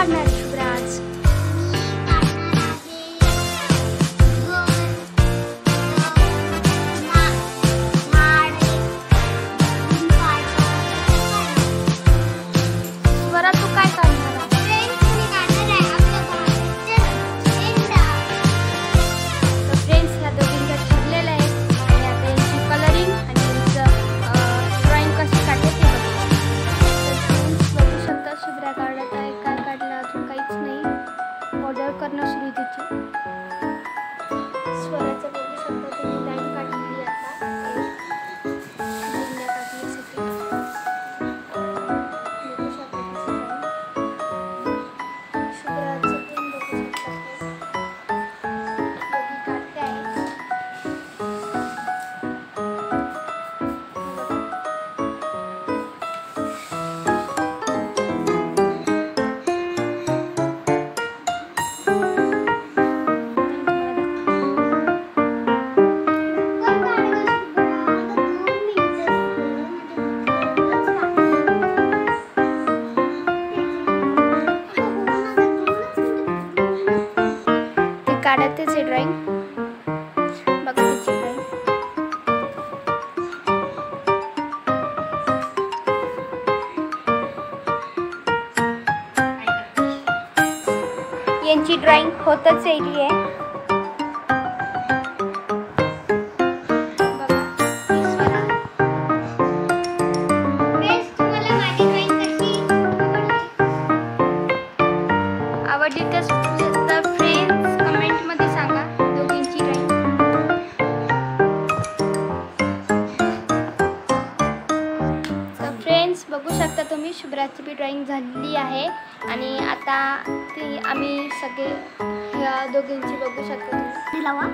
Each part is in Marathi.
काढणार काढतच आहे ड्रॉइंग. बघा तिची ड्रॉइंग. यांची ड्रॉइंग होतच येईल आहे तुम्ही बी ड्रॉइंग झालेली आहे आणि आता ती आम्ही सगळे ह्या दोघींची बघू शकतो. लावा.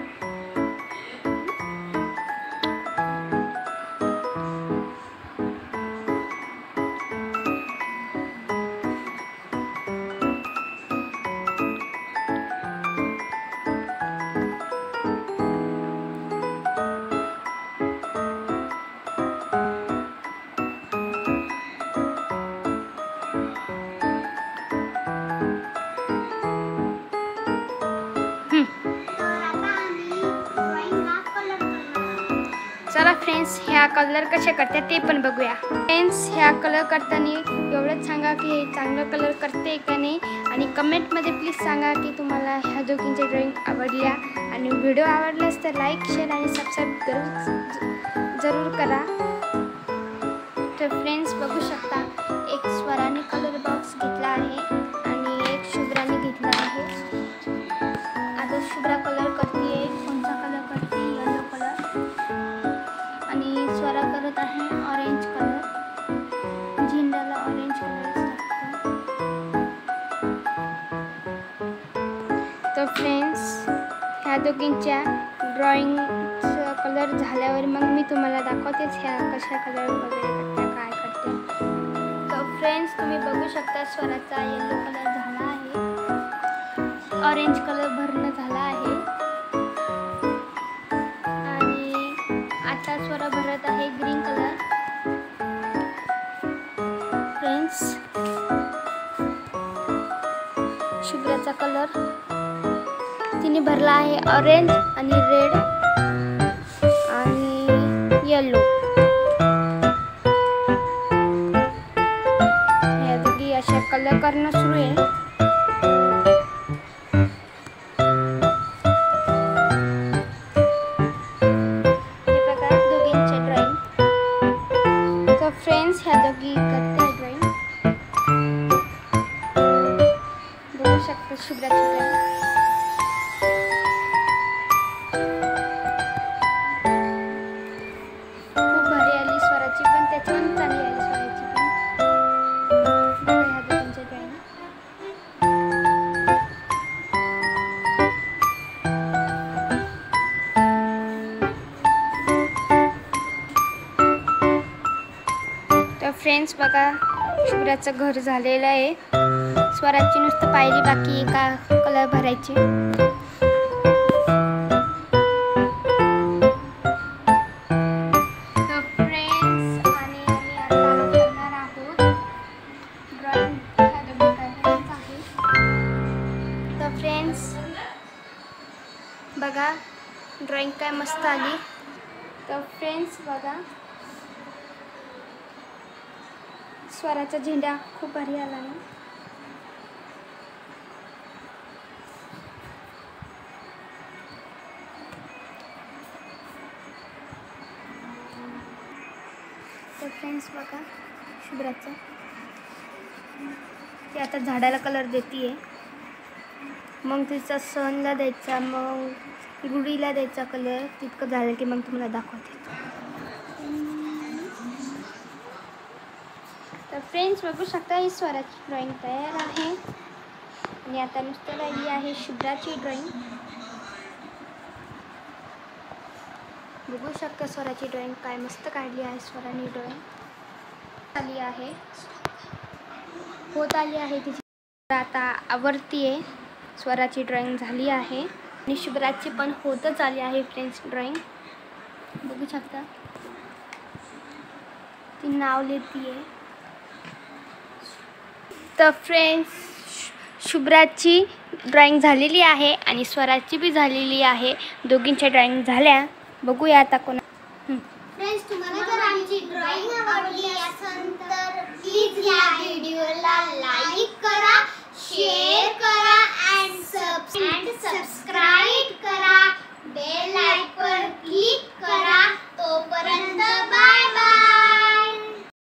चला फ्रेंड्स ह्या कलर कसे करतात ते पण बघूया. फ्रेंड्स ह्या कलर करताना एवढंच सांगा की हे चांगलं कलर करते का नाही? आणि कमेंटमध्ये प्लीज सांगा की तुम्हाला ह्या दोघींच्या ड्रॉइंग आवडल्या. आणि व्हिडिओ आवडलास तर लाईक शेअर आणि सबस्क्राईब जरूर जरूर करा. तर फ्रेंड्स बघू शकता. तर फ्रेंड्स ह्या दोघींच्या ड्रॉइंगचं कलर झाल्यावर मग मी तुम्हाला दाखवतेच ह्या कशा कलर वगैरे करत्या काय करते. तर फ्रेंड्स तुम्ही बघू शकता स्वराचा येलो कलर झाला आहे. ऑरेंज कलर भरणं झाला आहे. आणि आता स्वरा भरत आहे ग्रीन कलर फ्रेंड्स शुभ्राचा कलर तिने भरला आहे ऑरेंज रेड येलो अशा कलर करणं सुरू आहे हे। फ्रेंड्स ह्या ड्रॉइंग बघू शकता फ्रेंड्स बघा शुभ्राचं घर झालेलं आहे. स्वराची नुसतं पायरी बाकी एका कलर भरायची. तर फ्रेंड्स फ्रेंड्स बघा ड्रॉइंग काय मस्त आली. तर फ्रेंड्स बघा. स्वराचा झेंडा खूप भारी आला ना. तर फ्रेंड्स बघा शुभ्राचं. ती आता झाडाला कलर देते मग तिचा सणला द्यायचा मग गुढीला द्यायचा कलर तितकं झालं की मग तुम्हाला दाखवते. तर फ्रेंड्स बघू शकता ही स्वराची ड्रॉइंग तयार आहे. आणि आता नुसतं राहिली आहे शुभ्राची ड्रॉइंग बघू शकता स्वराची ड्रॉइंग काय मस्त काढली आहे स्वराने ड्रॉइंग आली आहे. होत आली आहे तिची. आता आवडती आहे. स्वराची ड्रॉइंग झाली आहे. आणि शुभ्राची पण होतच आली आहे फ्रेंड्स ड्रॉइंग बघू शकता. ती नाव लिहिती आहे तर फ्रेंड्स शुभ्राची ड्रॉइंग झालेली आहे आणि स्वराची बी झालेली आहे. दोघींच्या ड्रॉइंग झाल्या. बघूया आता कोणा